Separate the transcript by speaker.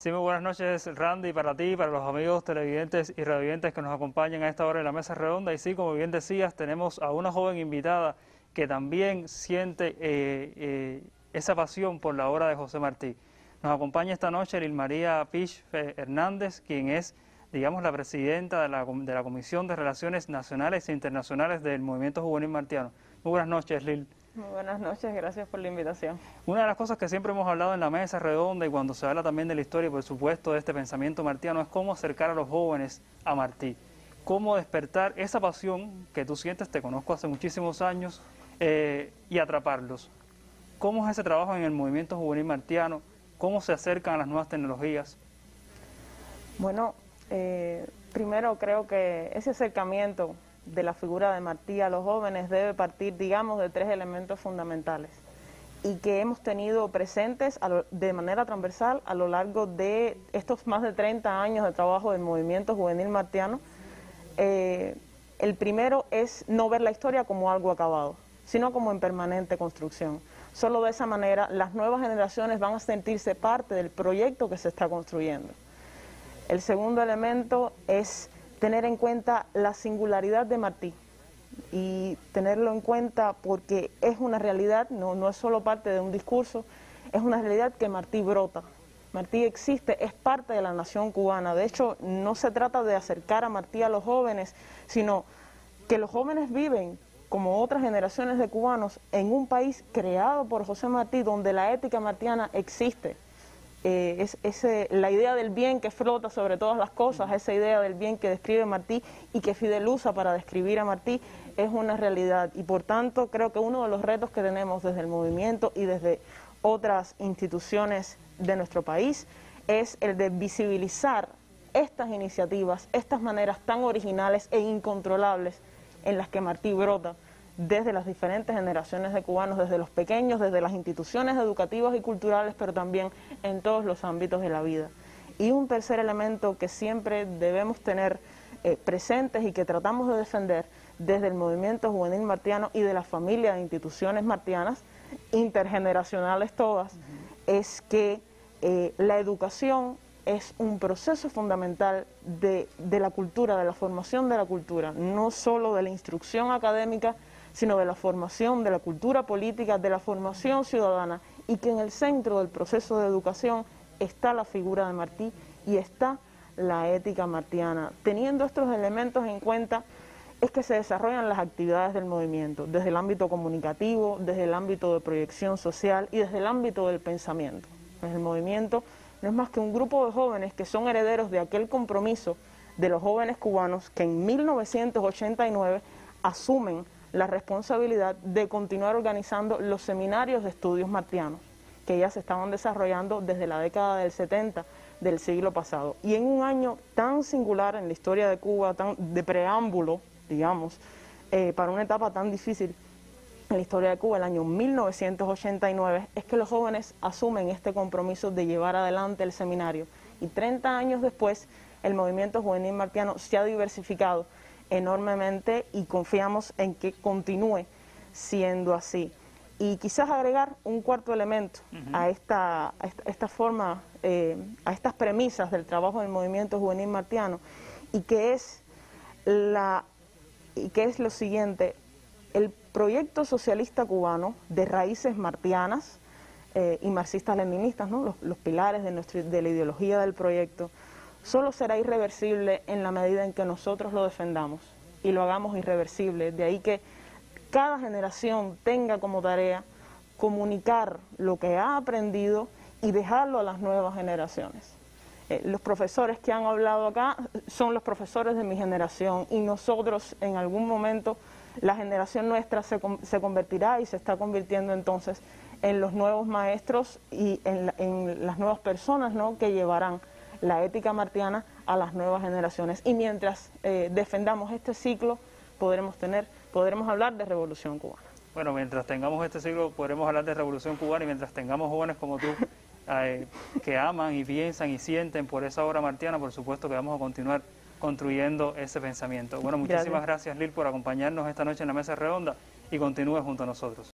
Speaker 1: Sí, muy buenas noches Randy, para ti, para los amigos televidentes y radiovidentes que nos acompañan a esta hora en la mesa redonda. Y sí, como bien decías, tenemos a una joven invitada que también siente eh, eh, esa pasión por la obra de José Martí. Nos acompaña esta noche Lil María Pich Hernández, quien es, digamos, la presidenta de la, de la Comisión de Relaciones Nacionales e Internacionales del Movimiento Juvenil Martiano. Muy buenas noches, Lil.
Speaker 2: Muy buenas noches, gracias por la invitación.
Speaker 1: Una de las cosas que siempre hemos hablado en la mesa redonda y cuando se habla también de la historia y por supuesto de este pensamiento martiano es cómo acercar a los jóvenes a Martí, cómo despertar esa pasión que tú sientes, te conozco hace muchísimos años, eh, y atraparlos. ¿Cómo es ese trabajo en el movimiento juvenil martiano? ¿Cómo se acercan a las nuevas tecnologías?
Speaker 2: Bueno, eh, primero creo que ese acercamiento de la figura de Martí a los jóvenes debe partir, digamos, de tres elementos fundamentales y que hemos tenido presentes de manera transversal a lo largo de estos más de 30 años de trabajo del movimiento juvenil martiano. Eh, el primero es no ver la historia como algo acabado, sino como en permanente construcción. Solo de esa manera las nuevas generaciones van a sentirse parte del proyecto que se está construyendo. El segundo elemento es tener en cuenta la singularidad de Martí y tenerlo en cuenta porque es una realidad, no, no es solo parte de un discurso, es una realidad que Martí brota. Martí existe, es parte de la nación cubana. De hecho, no se trata de acercar a Martí a los jóvenes, sino que los jóvenes viven como otras generaciones de cubanos en un país creado por José Martí donde la ética martiana existe. Eh, es, ese, la idea del bien que flota sobre todas las cosas, esa idea del bien que describe Martí y que Fidel usa para describir a Martí, es una realidad. Y por tanto creo que uno de los retos que tenemos desde el movimiento y desde otras instituciones de nuestro país es el de visibilizar estas iniciativas, estas maneras tan originales e incontrolables en las que Martí brota desde las diferentes generaciones de cubanos, desde los pequeños, desde las instituciones educativas y culturales, pero también en todos los ámbitos de la vida. Y un tercer elemento que siempre debemos tener eh, presentes y que tratamos de defender desde el movimiento juvenil martiano y de la familia de instituciones martianas, intergeneracionales todas, es que eh, la educación es un proceso fundamental de, de la cultura, de la formación de la cultura, no solo de la instrucción académica, sino de la formación, de la cultura política, de la formación ciudadana y que en el centro del proceso de educación está la figura de Martí y está la ética martiana. Teniendo estos elementos en cuenta es que se desarrollan las actividades del movimiento, desde el ámbito comunicativo, desde el ámbito de proyección social y desde el ámbito del pensamiento. Pues el movimiento no es más que un grupo de jóvenes que son herederos de aquel compromiso de los jóvenes cubanos que en 1989 asumen la responsabilidad de continuar organizando los seminarios de estudios martianos, que ya se estaban desarrollando desde la década del 70 del siglo pasado. Y en un año tan singular en la historia de Cuba, tan de preámbulo, digamos, eh, para una etapa tan difícil en la historia de Cuba, el año 1989, es que los jóvenes asumen este compromiso de llevar adelante el seminario. Y 30 años después, el movimiento juvenil martiano se ha diversificado enormemente y confiamos en que continúe siendo así. Y quizás agregar un cuarto elemento a, esta, esta, forma, eh, a estas premisas del trabajo del movimiento juvenil martiano, y que es, la, y que es lo siguiente, el proyecto socialista cubano de raíces martianas eh, y marxistas-leninistas, ¿no? los, pilares de, la ideología del proyecto, solo será irreversible en la medida en que nosotros lo defendamos y lo hagamos irreversible. De ahí que cada generación tenga como tarea comunicar lo que ha aprendido y dejarlo a las nuevas generaciones. Eh, los profesores que han hablado acá son los profesores de mi generación y nosotros en algún momento, la generación nuestra se, se convertirá y se está convirtiendo entonces en los nuevos maestros y en, en las nuevas personas ¿no? que llevarán la ética martiana a las nuevas generaciones. Y mientras eh, defendamos este ciclo, podremos, tener, podremos hablar de revolución cubana.
Speaker 1: Bueno, mientras tengamos este ciclo, podremos hablar de revolución cubana y mientras tengamos jóvenes como tú eh, que aman y piensan y sienten por esa obra martiana, por supuesto que vamos a continuar construyendo ese pensamiento. Bueno, muchísimas gracias, gracias Lil por acompañarnos esta noche en la mesa redonda y continúe junto a nosotros.